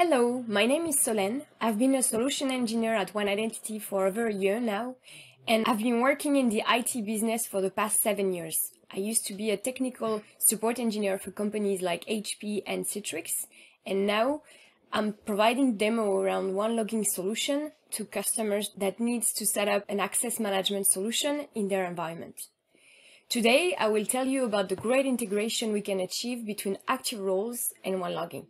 Hello, my name is Solène. I've been a solution engineer at One Identity for over a year now, and I've been working in the IT business for the past seven years. I used to be a technical support engineer for companies like HP and Citrix, and now I'm providing demo around OneLogin solution to customers that needs to set up an access management solution in their environment. Today, I will tell you about the great integration we can achieve between Active Roles and OneLogin.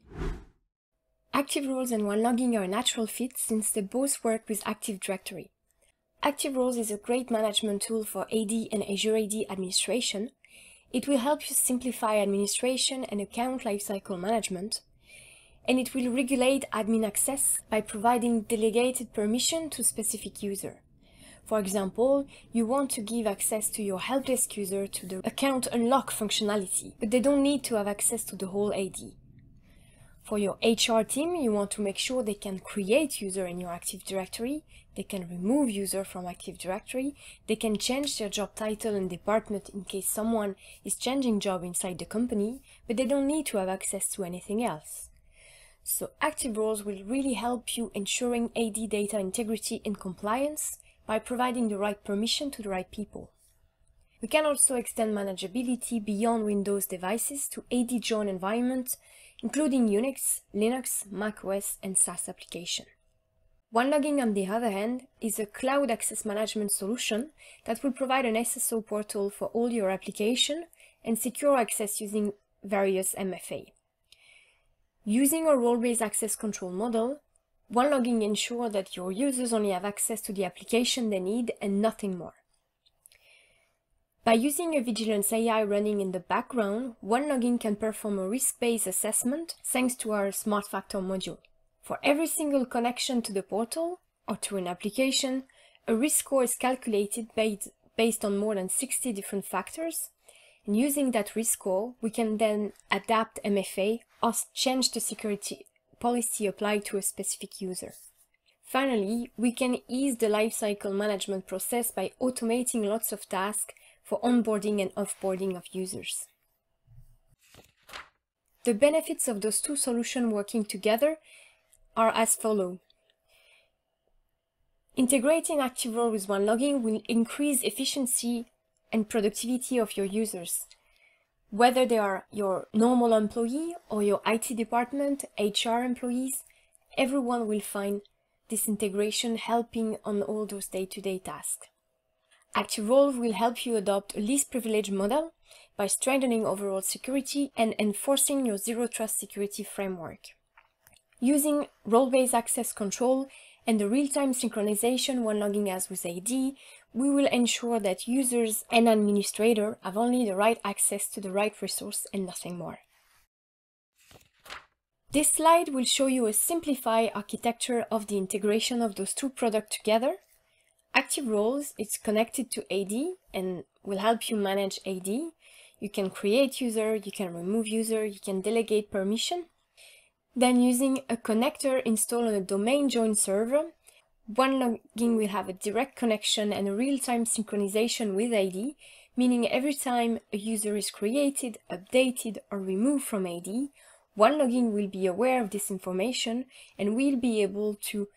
Active Roles and OneLogin are a natural fit since they both work with Active Directory. Active Roles is a great management tool for AD and Azure AD administration. It will help you simplify administration and account lifecycle management, and it will regulate admin access by providing delegated permission to specific user. For example, you want to give access to your help desk user to the account unlock functionality, but they don't need to have access to the whole AD. For your HR team, you want to make sure they can create user in your Active Directory, they can remove user from Active Directory, they can change their job title and department in case someone is changing job inside the company, but they don't need to have access to anything else. So Active Roles will really help you ensuring AD data integrity and compliance by providing the right permission to the right people. We can also extend manageability beyond Windows devices to AD join environments, including Unix, Linux, macOS, and SaaS application. OneLogin, on the other hand, is a cloud access management solution that will provide an SSO portal for all your application and secure access using various MFA. Using a role-based access control model, OneLogin ensures that your users only have access to the application they need and nothing more. By using a Vigilance AI running in the background, OneLogin can perform a risk-based assessment thanks to our Smart Factor module. For every single connection to the portal or to an application, a risk score is calculated based on more than 60 different factors. And using that risk score, we can then adapt MFA or change the security policy applied to a specific user. Finally, we can ease the lifecycle management process by automating lots of tasks for onboarding and offboarding of users. The benefits of those two solutions working together are as follow. Integrating Active Role with OneLogin will increase efficiency and productivity of your users. Whether they are your normal employee or your IT department, HR employees, everyone will find this integration helping on all those day-to-day -day tasks. Active Role will help you adopt a least privilege model by strengthening overall security and enforcing your zero trust security framework. Using role-based access control and the real-time synchronization when logging as with AD, we will ensure that users and administrator have only the right access to the right resource and nothing more. This slide will show you a simplified architecture of the integration of those two products together. Active Roles is connected to AD and will help you manage AD. You can create user, you can remove user, you can delegate permission. Then using a connector installed on a domain join server, OneLogin will have a direct connection and a real-time synchronization with AD, meaning every time a user is created, updated, or removed from AD, OneLogin will be aware of this information and will be able to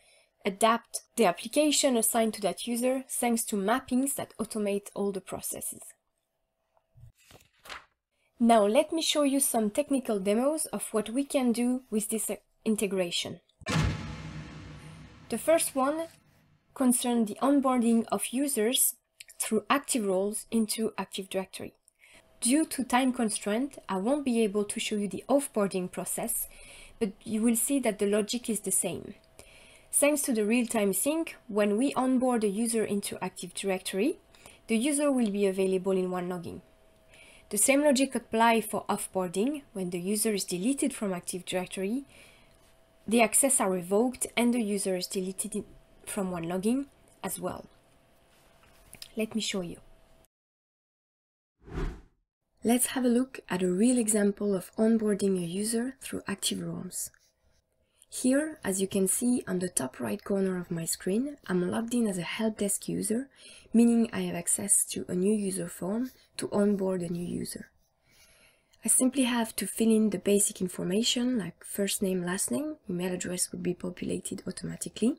adapt the application assigned to that user thanks to mappings that automate all the processes. Now let me show you some technical demos of what we can do with this uh, integration. The first one concerns the onboarding of users through active roles into Active Directory. Due to time constraint, I won't be able to show you the offboarding process, but you will see that the logic is the same. Thanks to the real-time sync, when we onboard a user into Active Directory, the user will be available in OneLogin. The same logic applies for offboarding. When the user is deleted from Active Directory, the access are revoked and the user is deleted from OneLogin as well. Let me show you. Let's have a look at a real example of onboarding a user through Active Roles. Here, as you can see on the top right corner of my screen, I'm logged in as a help desk user, meaning I have access to a new user form to onboard a new user. I simply have to fill in the basic information like first name, last name, email address would be populated automatically.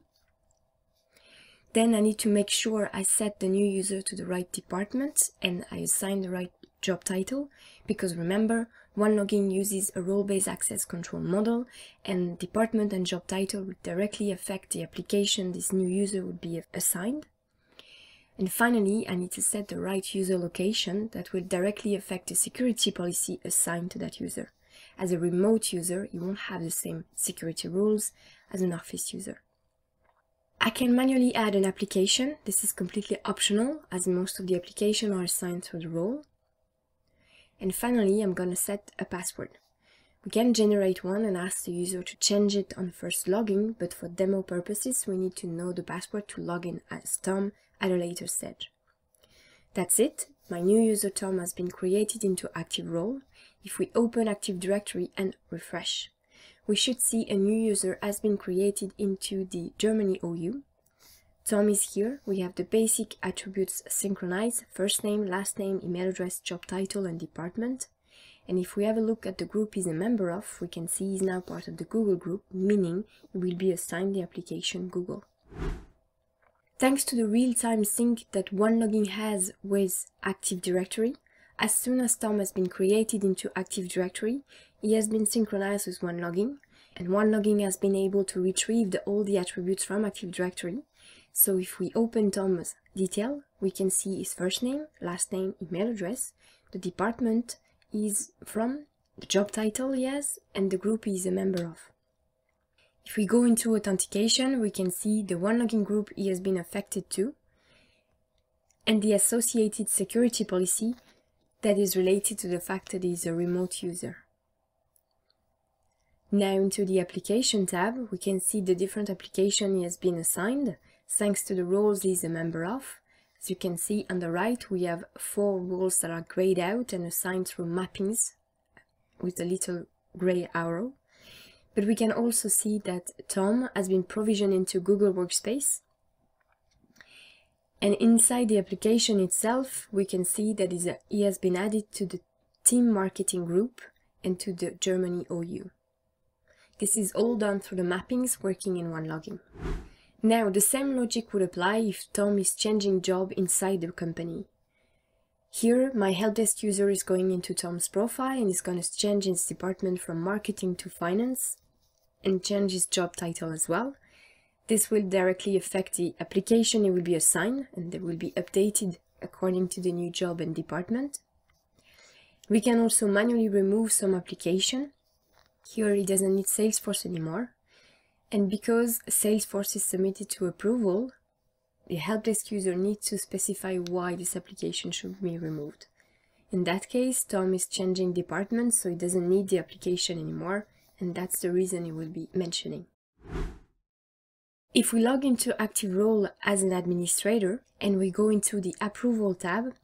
Then I need to make sure I set the new user to the right department and I assign the right job title because remember, OneLogin uses a role-based access control model and department and job title would directly affect the application this new user would be assigned. And finally, I need to set the right user location that will directly affect the security policy assigned to that user. As a remote user, you won't have the same security rules as an office user. I can manually add an application. This is completely optional as most of the applications are assigned to the role. And finally, I'm gonna set a password. We can generate one and ask the user to change it on first login, but for demo purposes, we need to know the password to log in as Tom at a later stage. That's it. My new user Tom has been created into Active Role. If we open Active Directory and refresh, we should see a new user has been created into the Germany OU. Tom is here. We have the basic attributes synchronized, first name, last name, email address, job title and department. And if we have a look at the group he's a member of, we can see he's now part of the Google group, meaning he will be assigned the application Google. Thanks to the real-time sync that OneLogin has with Active Directory, as soon as Tom has been created into Active Directory, he has been synchronized with OneLogin, and OneLogin has been able to retrieve the, all the attributes from Active Directory. So if we open Tom's detail, we can see his first name, last name, email address, the department, is from, the job title he has, and the group he is a member of. If we go into authentication, we can see the one login group he has been affected to, and the associated security policy that is related to the fact that he is a remote user. Now into the application tab, we can see the different application he has been assigned, thanks to the roles he is a member of. As you can see on the right, we have four roles that are grayed out and assigned through mappings with a little gray arrow. But we can also see that Tom has been provisioned into Google Workspace. And inside the application itself, we can see that he has been added to the team marketing group and to the Germany OU. This is all done through the mappings working in One OneLogin. Now, the same logic would apply if Tom is changing job inside the company. Here, my helpdesk user is going into Tom's profile and is going to change his department from marketing to finance and change his job title as well. This will directly affect the application it will be assigned and they will be updated according to the new job and department. We can also manually remove some application. Here it doesn't need Salesforce anymore. And because Salesforce is submitted to approval, the helpdesk user needs to specify why this application should be removed. In that case, Tom is changing department, so he doesn't need the application anymore, and that's the reason he will be mentioning. If we log into Active Role as an administrator and we go into the Approval tab,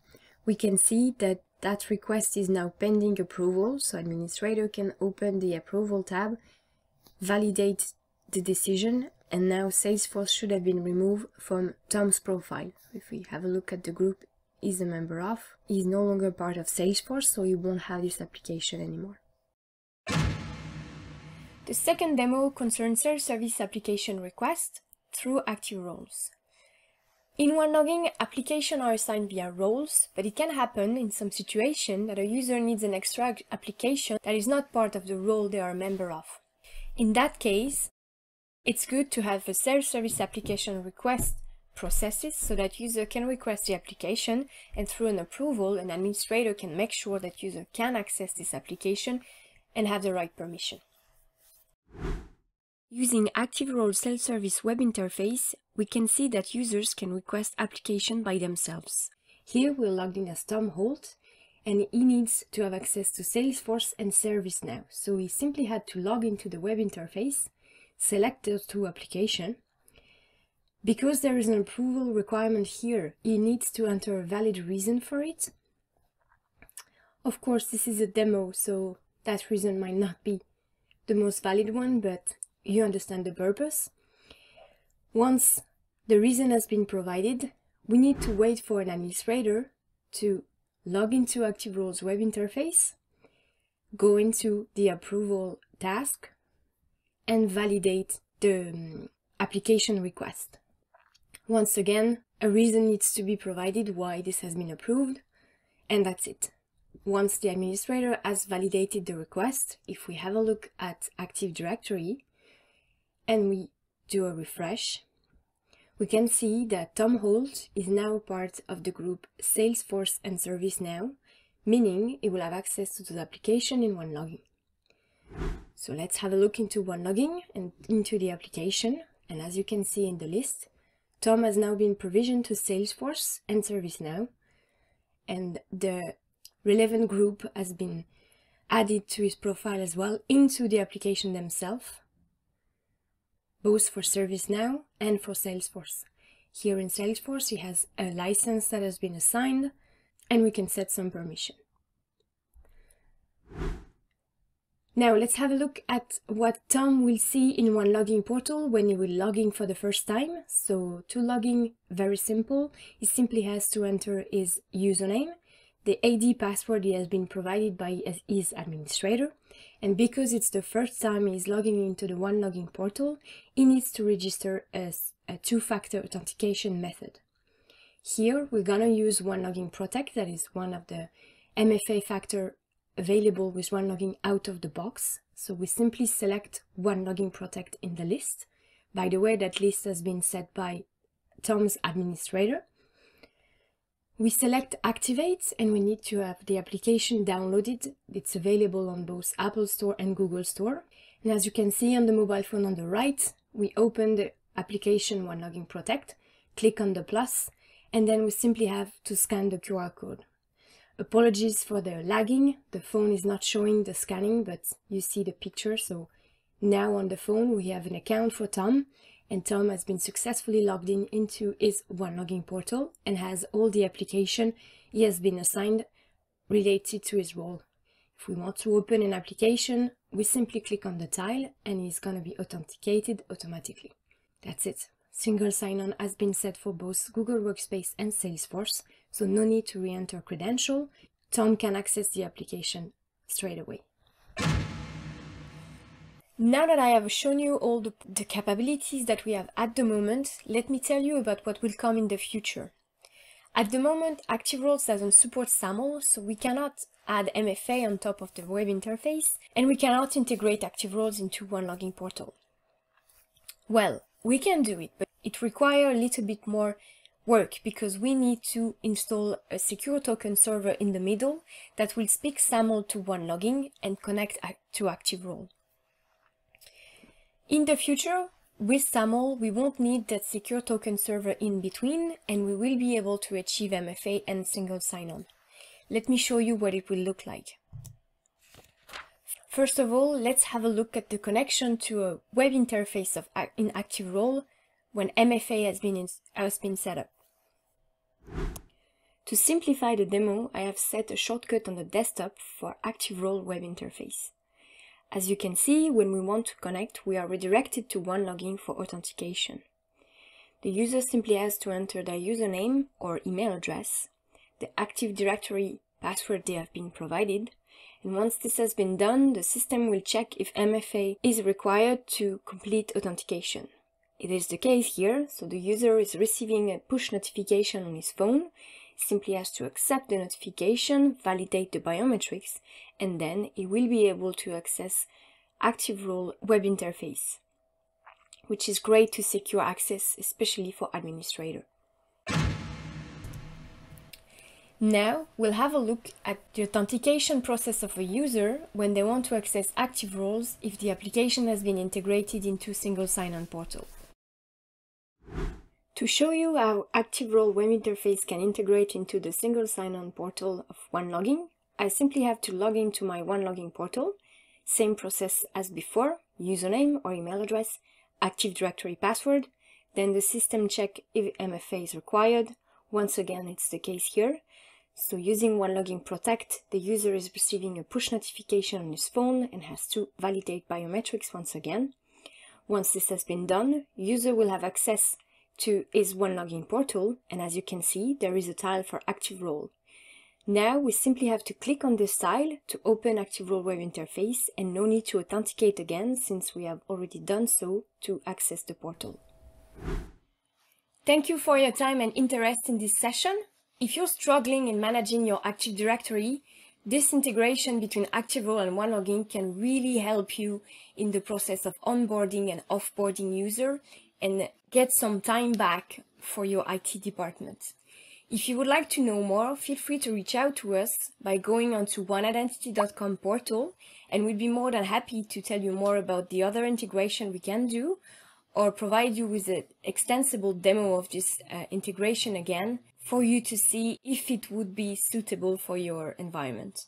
we can see that that request is now pending approval, so administrator can open the Approval tab, validate the decision and now Salesforce should have been removed from Tom's profile. If we have a look at the group he's a member of, he's no longer part of Salesforce so he won't have this application anymore. The second demo concerns self-service application request through active roles. In OneLogin, applications are assigned via roles, but it can happen in some situation that a user needs an extra application that is not part of the role they are a member of. In that case, it's good to have a self-service application request processes so that user can request the application and through an approval, an administrator can make sure that user can access this application and have the right permission. Using Active Role self-service web interface, we can see that users can request application by themselves. Here we're logged in as Tom Holt and he needs to have access to Salesforce and ServiceNow. So he simply had to log into the web interface select those two applications. Because there is an approval requirement here, he needs to enter a valid reason for it. Of course, this is a demo, so that reason might not be the most valid one, but you understand the purpose. Once the reason has been provided, we need to wait for an administrator to log into Active Role's web interface go into the approval task and validate the um, application request. Once again, a reason needs to be provided why this has been approved, and that's it. Once the administrator has validated the request, if we have a look at Active Directory and we do a refresh, we can see that Tom Holt is now part of the group Salesforce and ServiceNow, meaning he will have access to the application in OneLogin. So let's have a look into OneLogin and into the application. And as you can see in the list, Tom has now been provisioned to Salesforce and ServiceNow, and the relevant group has been added to his profile as well into the application themselves, both for ServiceNow and for Salesforce. Here in Salesforce, he has a license that has been assigned, and we can set some permission. Now let's have a look at what Tom will see in OneLogin portal when he will log in for the first time. So to logging, very simple. He simply has to enter his username, the AD password he has been provided by his administrator. And because it's the first time he's logging into the OneLogin portal, he needs to register as a two-factor authentication method. Here, we're gonna use OneLogin Protect, that is one of the MFA factor available with One OneLogin out of the box. So we simply select One OneLogin Protect in the list. By the way, that list has been set by Tom's administrator. We select Activate and we need to have the application downloaded. It's available on both Apple Store and Google Store. And as you can see on the mobile phone on the right, we open the application OneLogin Protect, click on the plus, and then we simply have to scan the QR code. Apologies for the lagging, the phone is not showing the scanning, but you see the picture, so now on the phone we have an account for Tom, and Tom has been successfully logged in into his OneLogin portal and has all the application he has been assigned related to his role. If we want to open an application, we simply click on the tile and it's going to be authenticated automatically. That's it. Single sign-on has been set for both Google Workspace and Salesforce, so no need to re-enter credential. Tom can access the application straight away. Now that I have shown you all the, the, capabilities that we have at the moment, let me tell you about what will come in the future. At the moment, ActiveRoles doesn't support SAML, so we cannot add MFA on top of the web interface, and we cannot integrate ActiveRoles into OneLogin portal. Well, we can do it, but it requires a little bit more work because we need to install a secure token server in the middle that will speak SAML to OneLogin and connect to ActiveRole. In the future, with SAML, we won't need that secure token server in between and we will be able to achieve MFA and single sign-on. Let me show you what it will look like. First of all, let's have a look at the connection to a web interface of, in ActiveRole when MFA has been, in, has been set up. To simplify the demo, I have set a shortcut on the desktop for ActiveRole web interface. As you can see, when we want to connect, we are redirected to OneLogin for authentication. The user simply has to enter their username or email address, the Active Directory password they have been provided, and once this has been done, the system will check if MFA is required to complete authentication. It is the case here, so the user is receiving a push notification on his phone simply has to accept the notification, validate the biometrics, and then he will be able to access ActiveRole web interface, which is great to secure access, especially for administrator. Now, we'll have a look at the authentication process of a user when they want to access ActiveRoles if the application has been integrated into single sign-on portal. To show you how Active Role web interface can integrate into the single sign-on portal of OneLogin, I simply have to log into my OneLogin portal, same process as before, username or email address, Active Directory password, then the system check if MFA is required. Once again, it's the case here. So using OneLogin Protect, the user is receiving a push notification on his phone and has to validate biometrics once again. Once this has been done, user will have access to is OneLogin portal and as you can see there is a tile for ActiveRole. Now we simply have to click on this tile to open Active Role Web Interface and no need to authenticate again since we have already done so to access the portal. Thank you for your time and interest in this session. If you're struggling in managing your Active Directory, this integration between Active Role and OneLogin can really help you in the process of onboarding and offboarding user and get some time back for your IT department. If you would like to know more, feel free to reach out to us by going onto oneidentity.com portal and we'd be more than happy to tell you more about the other integration we can do or provide you with an extensible demo of this uh, integration again for you to see if it would be suitable for your environment.